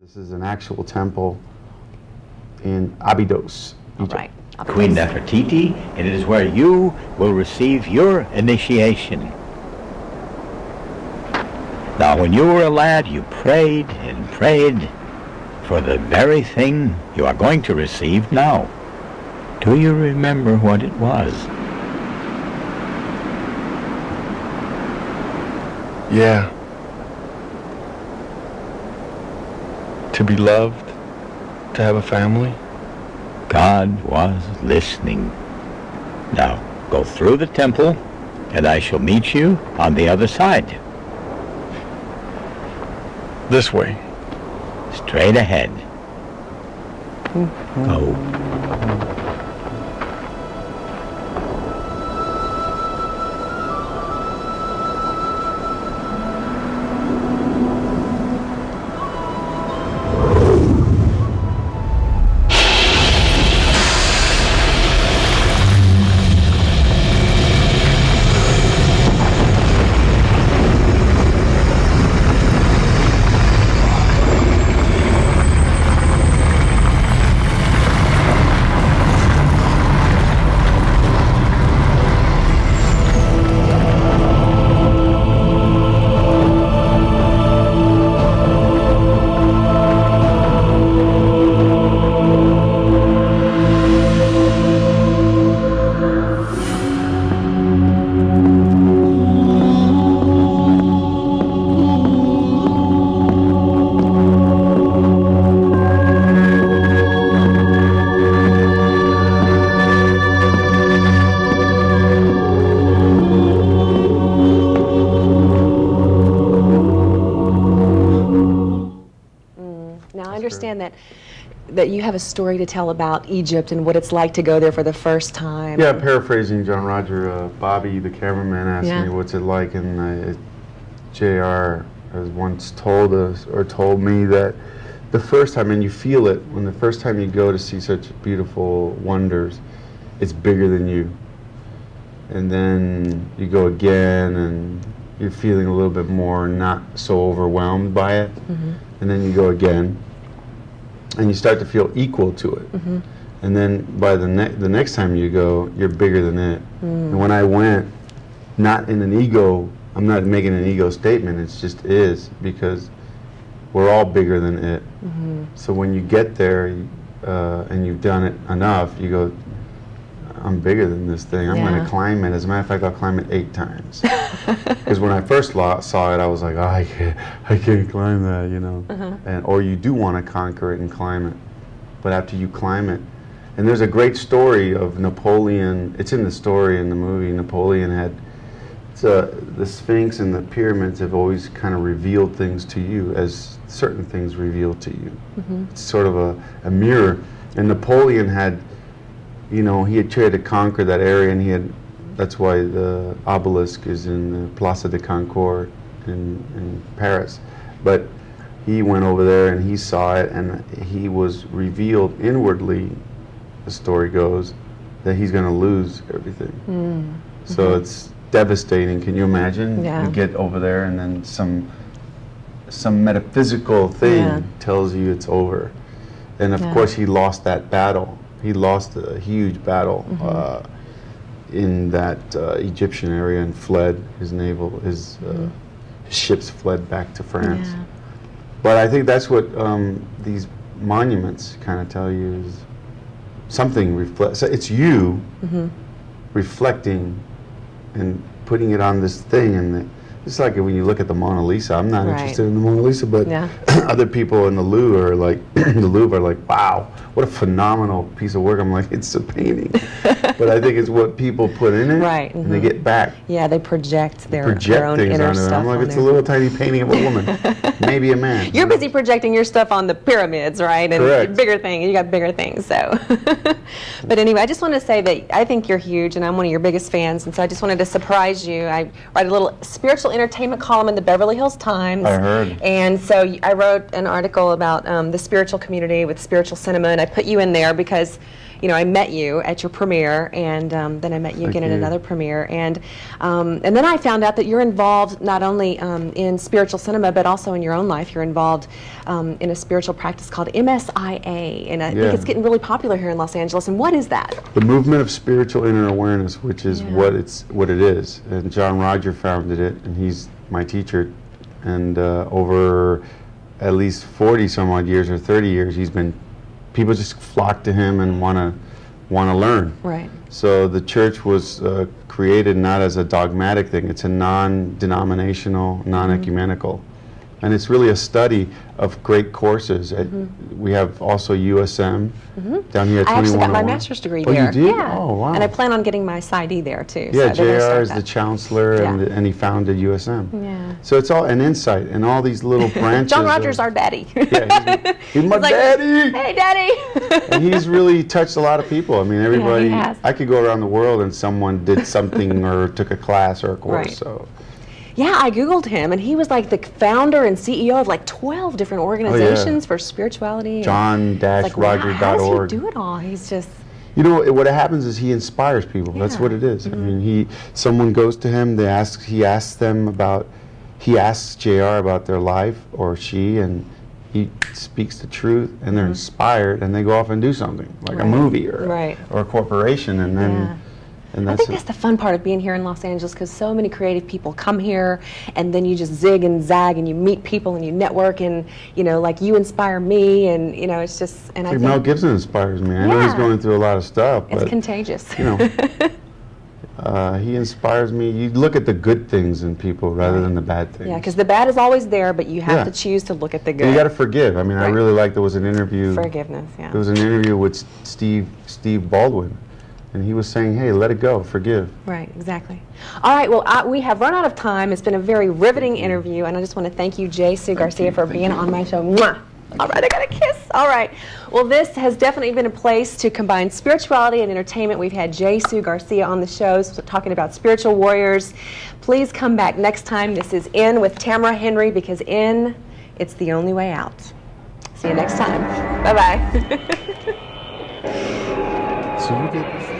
This is an actual temple in Abydos, Egypt. right. I'll Queen this- Nefertiti, and it is where you will receive your initiation. Now, when you were a lad, you prayed and prayed for the very thing you are going to receive now. Do you remember what it was? Yeah. To be loved, to have a family. God was listening. Now, go through the temple, and I shall meet you on the other side. This way. Straight ahead. Mm-hmm. Go. Understand that that you have a story to tell about Egypt and what it's like to go there for the first time. Yeah, paraphrasing John-Roger, uh, Bobby, the cameraman, asked Yeah. me what's it like, and uh, it, JR has once told us or told me that the first time, and you feel it when the first time you go to see such beautiful wonders, it's bigger than you, and then you go again, and you're feeling a little bit more not so overwhelmed by it, and then you go again, and you start to feel equal to it. Mm-hmm. And then by the ne- the next time you go, you're bigger than it. Mm. And when I went, not in an ego, I'm not making an ego statement. It's just is because we're all bigger than it. Mm-hmm. So when you get there uh, and you've done it enough, you go, I'm bigger than this thing. I'm going to climb it. As a matter of fact, I'll climb it eight times. Because when I first saw it, I was like, oh, I can't, I can't climb that, you know. Uh-huh. And or you do want to conquer it and climb it, but after you climb it, and there's a great story of Napoleon. It's in the story in the movie. Napoleon had it's, uh, the Sphinx and the pyramids have always kind of revealed things to you as certain things reveal to you. Mm-hmm. It's sort of a, a mirror. And Napoleon had, you know, he had tried to conquer that area, and he had. That's why the obelisk is in the Place de Concorde in, in Paris. But he went over there and he saw it, and he was revealed inwardly. The story goes that he's going to lose everything. Hmm. So mm-hmm. it's devastating. Can you imagine? Yeah. You get over there, and then some some metaphysical thing Yeah. tells you it's over. And of Yeah. course, he lost that battle. He lost a huge battle Mm-hmm. uh, in that uh, Egyptian area and fled. His naval, his, uh, his ships fled back to France. Yeah. But I think that's what um, these monuments kind of tell you is something reflects. So it's you Mm-hmm. reflecting and putting it on this thing, and the, it's like when you look at the Mona Lisa. I'm not Right. interested in the Mona Lisa, but Yeah. other people in the Louvre are like, the Louvre are like, wow, what a phenomenal piece of work. I'm like, it's a painting, but I think it's what people put in it, Right, And they mhm. get back Yeah, they project their, project their own things inner onto stuff I'm like, on it's a little tiny painting of a woman, maybe a man. You're busy projecting your stuff on the pyramids, right? And Correct. bigger things. You got bigger things. So, but anyway, I just want to say that I think you're huge, and I'm one of your biggest fans. And so I just wanted to surprise you. I write a little spiritual entertainment column in the Beverly Hills Times. I heard. And so I wrote an article about um, the spiritual community with spiritual cinema, and I put you in there because you know, I met you at your premiere, and um, then I met you again at another premiere, and um, and then I found out that you're involved not only um, in spiritual cinema but also in your own life. You're involved um, in a spiritual practice called MSIA, and I Yeah. think it's getting really popular here in Los Angeles. And what is that? The movement of spiritual inner awareness, which is Yeah. what it's what it is, and John-Roger founded it, and he's my teacher, and uh, over at least forty some odd years or thirty years, he's been people just flock to him and want to want to learn. Right. So the church was uh, created not as a dogmatic thing; it's a non-denominational, non-ecumenical, and it's really a study of great courses. At, We have also USM down here at Mm-hmm. I actually got my master's degree Oh, there. you did? Yeah. Oh, wow. And I plan on getting my PsyD there too. Yeah, so JR is the chancellor, and, the, and he founded USM. Yeah. So it's all an insight, and all these little branches. John-Roger's, our daddy. Yeah, he's, he's my He's like, daddy. Hey, daddy. and he's really touched a lot of people. I mean, everybody. has. I could go around the world and someone did something or took a class or a course. Right. So yeah, I googled him, and he was like the founder and CEO of like 12 different organizations for spirituality. and John-roger.org. Like, wow, how does he do it all? He's just. You know what happens is he inspires people. That's what it is. I mean, he someone goes to him. They ask. He asks them about. He asks JR about their life or she, and he speaks the truth, and they're inspired, and they go off and do something like a Mm-hmm. Movie or Right. or a corporation, and then Yeah. And I think that's the fun part of being here in Los Angeles because so many creative people come here and then you just zig and zag and you meet people and you network and you know like you inspire me and you know it's just and I think Mel Gibson inspires me. I know he's going through a lot of stuff, it's but contagious. you know, uh, he inspires me. You look at the good things in people rather than the bad things. yeah, because the bad is always there, but you have Yeah. to choose to look at the And good. you got to forgive. I mean, I really like there was an interview. Forgiveness, yeah. There was an interview with Steve Steve Baldwin, and he was saying, "Hey, let it go, forgive." Right, exactly. All right, well, I, we have run out of time. It's been a very riveting interview, and I just want to thank you, Jsu Garcia, you, for being you. on my show. Mwah! All right, I got a kiss. All right. Well, this has definitely been a place to combine spirituality and entertainment. We've had Jsu Garcia on the show so talking about spiritual warriors. Please come back next time. This is In with Tamara Henry because in, it's the only way out. See you next time. Bye bye. So you did.